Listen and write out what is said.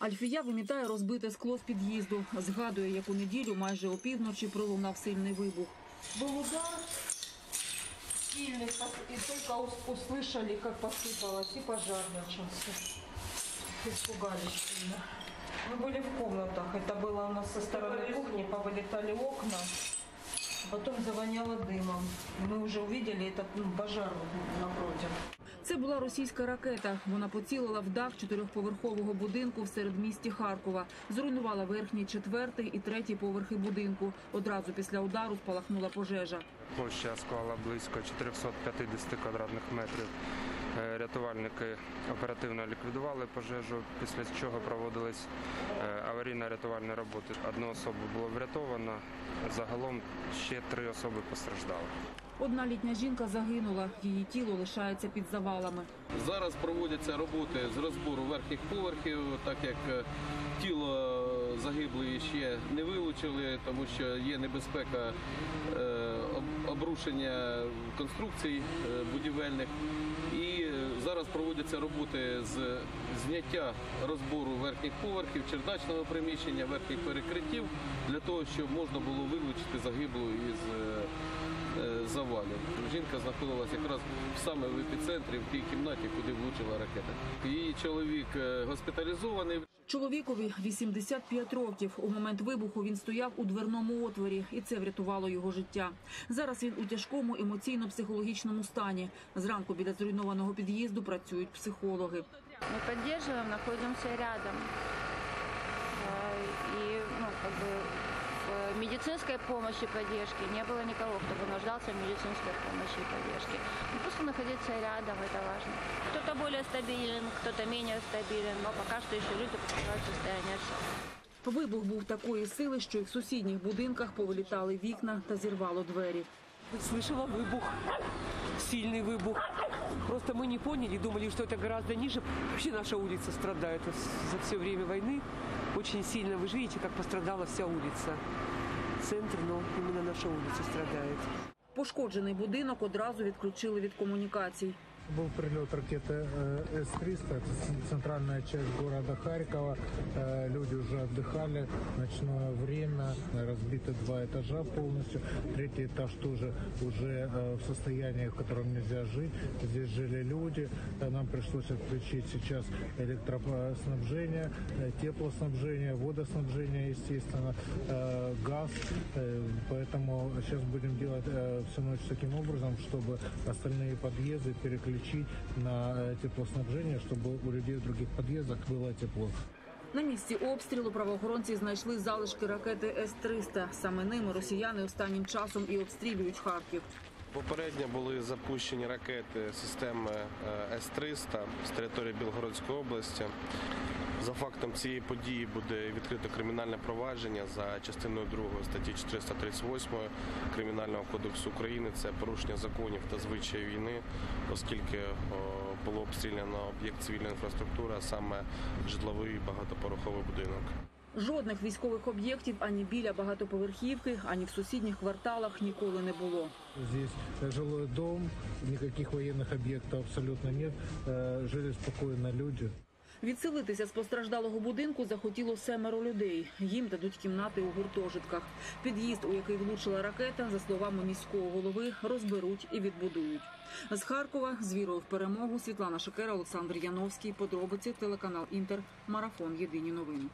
Альфія вимітає розбите скло з під'їзду. Згадує, як у неділю майже опівночі пролунав сильний вибух. Был удар сильный, пос- и только ус- услышали, как посыпалось, и пожар начался. Испугались сильно. Мы были в комнатах, это было у нас со стороны кухни, повылетали окна, потом завоняло дымом. И мы уже увидели этот ну, пожар напротив. Це була російська ракета. Вона поцілила в дах чотирьохповерхового будинку в середмісті Харкова. Зруйнувала верхній четвертий і третій поверхи будинку. Одразу після удару спалахнула пожежа. Площа склала близько 450 квадратних метрів. Е, Рятувальники оперативно ліквідували пожежу, після чого проводились е, аварійно-рятувальні роботи. Одну особу було врятовано, загалом ще три особи постраждали. Одна літня жінка загинула. Її тіло лишається під завалами. Зараз проводяться роботи з розбору верхніх поверхів, так як е, тіло загиблої ще не вилучили, тому що є небезпека е, обрушення конструкцій е, будівельних. І е, зараз проводяться роботи з зняття розбору верхніх поверхів, чердачного приміщення, верхніх перекриттів для того, щоб можна було вилучити загиблу із е, е, завалів. Жінка знаходилася якраз саме в епіцентрі, в тій кімнаті, куди влучила ракета. Її чоловік е, госпіталізований. Чоловікові 85 років. У момент вибуху він стояв у дверному отворі, і це врятувало його життя. Зараз він у тяжкому емоційно-психологічному стані. Зранку біля зруйнованого під'їзду працюють психологи. Мы поддерживаем, находимся рядом. Э, И ну, как бы в медицинской помощи, поддержки не было никого, кто бы нуждался в медицинской помощи и поддержке. Ну, просто находиться рядом, это важно. Кто-то более стабилен, кто-то менее стабилен, но пока что еще люди покупают состояние шока. Вибух був такої сили, що й в сусідніх будинках повилітали вікна та зірвало двері. Слышала выбух, сильный выбух. Просто мы не поняли, думали, что это гораздо ниже. Вообще наша улица страдает Вот за все время войны. Очень сильно, вы же видите, как пострадала вся улица. Центр, но именно наша улица страдает. Пошкоджений будинок одразу відключили від комунікацій. Был прилет ракеты э, С-300, это центральная часть города Харькова. Э, Люди уже отдыхали, ночное время, разбиты два этажа полностью. Третий этаж тоже уже э, в состоянии, в котором нельзя жить. Здесь жили люди. Нам пришлось отключить сейчас электроснабжение, теплоснабжение, водоснабжение, естественно, газ. Поэтому сейчас будем делать всю ночь таким образом, чтобы остальные подъезды переключить на э, теплоснабжение, чтобы у людей в других подъездах было тепло. На місці обстрілу правоохоронці знайшли залишки ракети С-300. Саме ними росіяни останнім часом і обстрілюють Харків. Попередньо були запущені ракети системи е, С-300 з території Білгородської області. За фактом цієї події буде відкрито кримінальне провадження за частиною 2 статті 438 Кримінального кодексу України. Це порушення законів та звичаїв війни, оскільки було обстріляно об'єкт цивільної інфраструктури, а саме житловий багатопороховий будинок. Жодних військових об'єктів ані біля багатоповерхівки, ані в сусідніх кварталах ніколи не було. Здесь э, жилой дом, никаких военных объектов абсолютно нет. Э, Жили спокойно люди. Відселитися з постраждалого будинку захотіло семеро людей. Їм дадуть кімнати у гуртожитках. Під'їзд, у який влучила ракета, за словами міського голови, розберуть і відбудують. З Харкова з вірою в перемогу Світлана Шикера, Олександр Яновський. Подробиці телеканал Інтер. Марафон. Єдині новини.